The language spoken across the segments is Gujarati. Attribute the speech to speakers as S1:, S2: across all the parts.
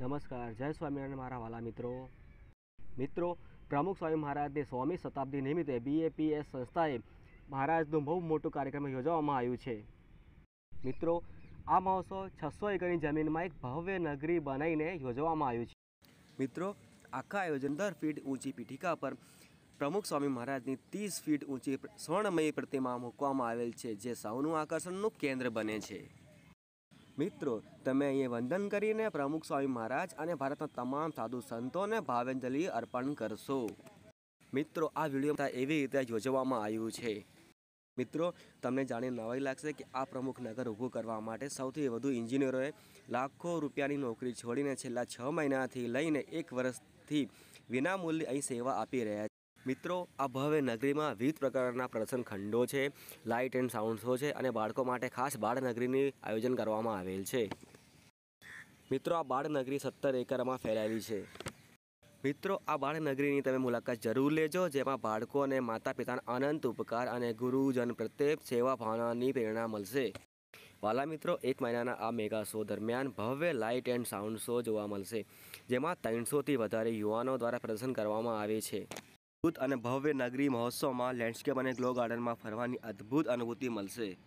S1: નમસ્કાર, જય સ્વામિનારાયણ મારા વાલા મિત્રો. મિત્રો, પ્રમુખ સ્વામી મહારાજની સ્વામી શતાબ્દી નિમિત્તે બીએપીએસ સંસ્થાએ મહારાજનું બહુ મોટું કાર્યક્રમ યોજવામાં આવ્યું છે. મિત્રો, આ મહોત્સવ છસો એકરની જમીનમાં એક ભવ્ય નગરી બનાવીને યોજવામાં આવ્યું છે. મિત્રો, આખા આયોજન દર ફીટ ઊંચી પીઠિકા પર પ્રમુખ સ્વામી મહારાજની ત્રીસ ફીટ ઊંચી સ્વર્ણમયી પ્રતિમા મૂકવામાં આવેલ છે, જે સૌનું આકર્ષણનું કેન્દ્ર બને છે. મિત્રો, તમે અહીંયા વંદન કરીને પ્રમુખ સ્વામી મહારાજ અને ભારતના તમામ સાધુ સંતોને ભાવાંજલિ અર્પણ કરશો. મિત્રો, આ વીડિયો એવી રીતે યોજવામાં આવ્યું છે. મિત્રો, તમને જાણી નવાઈ લાગશે કે આ પ્રમુખ નગર ઊભું કરવા માટે સૌથી વધુ એન્જિનિયરોએ લાખો રૂપિયાની નોકરી છોડીને છેલ્લા છ મહિનાથી લઈને એક વર્ષથી વિનામૂલ્યે અહીં સેવા આપી રહ્યા છે મિત્રો, આ ભવ્ય નગરીમાં વિવિધ પ્રકારના પ્રદર્શન ખંડો છે, લાઇટ એન્ડ સાઉન્ડ શો છે અને બાળકો માટે ખાસ બાળનગરીની આયોજન કરવામાં આવેલ છે. મિત્રો, આ બાળનગરી સત્તર એકરમાં ફેલાયેલી છે. મિત્રો, આ બાળનગરીની તમે મુલાકાત જરૂર લેજો, જેમાં બાળકો અને માતા પિતાના અનંત ઉપકાર અને ગુરુજન પ્રત્યે સેવા ભાવનાની પ્રેરણા મળશે. વાલા મિત્રો, એક મહિનાના આ મેગા શો દરમિયાન ભવ્ય લાઇટ એન્ડ સાઉન્ડ શો જોવા મળશે, જેમાં ત્રણસોથી વધારે યુવાનો દ્વારા પ્રદર્શન કરવામાં આવે છે. અદ્ભુત અને ભવ્ય નગરી મહોત્સવમાં લેન્ડસ્કેપ અને ગ્લો ગાર્ડનમાં ફરવાની અદ્ભુત અનુભૂતિ મળશે.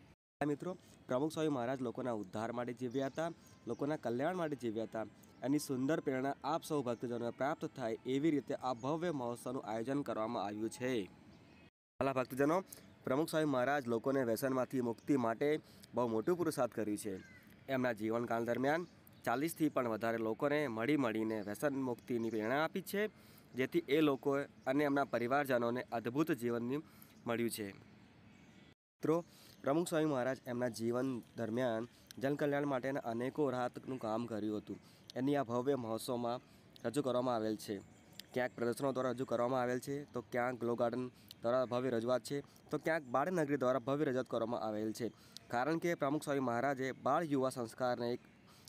S1: મિત્રો, પ્રમુખ સ્વામી મહારાજ લોકોના ઉદ્ધાર માટે જીવ્યા હતા, લોકોના કલ્યાણ માટે જીવ્યા હતા. એની સુંદર પ્રેરણા આપ સૌ ભક્તજનોને પ્રાપ્ત થાય એવી રીતે આ ભવ્ય મહોત્સવનું આયોજન કરવામાં આવ્યું છે. હાલા ભક્તજનો, પ્રમુખ સ્વામી મહારાજ લોકોને વ્યસનમાંથી મુક્તિ માટે બહુ મોટું પુરુષાર્થ કર્યું છે. એમના જીવનકાળ દરમિયાન ચાલીસથી પણ વધારે લોકોને મળી મળીને વ્યસન મુક્તિની પ્રેરણા આપી છે. જેથી એ લોકો અને એમના પરિવારજનોને અદ્ભુત જીવનની મળ્યું છે. મિત્રો, પ્રમુખ સ્વામી મહારાજ એમના જીવન દરમિયાન જનકલ્યાણ માટેના અનેકો રાહતનું કામ કર્યું હતું. એની આ ભવ્ય મહોત્સવમાં રજૂ કરવામાં આવેલ છે. ક્યાંક પ્રદર્શનો દ્વારા રજૂ કરવામાં આવેલ છે, તો ક્યાંક ગ્લો ગાર્ડન દ્વારા ભવ્ય રજૂઆત છે, તો ક્યાંક બાળનગરી દ્વારા ભવ્ય રજૂઆત કરવામાં આવેલ છે. કારણ કે પ્રમુખ સ્વામી મહારાજે બાળ યુવા સંસ્કારને એક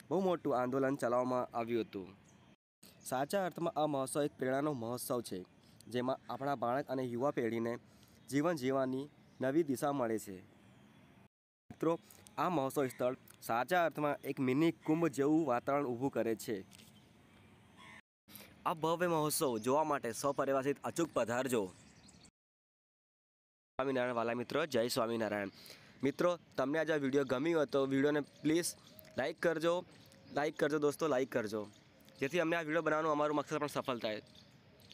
S1: બહુ મોટું આંદોલન ચલાવવામાં આવ્યું હતું. સાચા અર્થમાં આ મહોત્સવ એક પ્રેરણાનો મહોત્સવ છે, જેમાં આપણા બાળક અને યુવા પેઢીને જીવન જીવવાની નવી દિશા મળે છે. મિત્રો, આ મહોત્સવ સ્થળ સાચા અર્થમાં એક મિની કુંભ જેવું વાતાવરણ ઊભું કરે છે. આ ભવ્ય મહોત્સવ જોવા માટે સપરિવાસિત અચૂક પધારજો સ્વામિનારાયણ વાલા મિત્રો, જય સ્વામિનારાયણ. મિત્રો, તમને આજે આ વીડિયો ગમ્યો હતો વિડીયોને પ્લીઝ લાઈક કરજો લાઈક કરજો દોસ્તો, લાઈક કરજો. જેથી અમને આ વીડિયો બનાવવાનું અમારું મકસદ પણ સફળ થાય.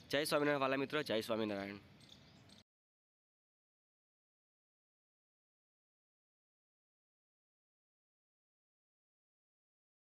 S1: જય સ્વામિનારાયણ વાલા મિત્રો, જય સ્વામિનારાયણ.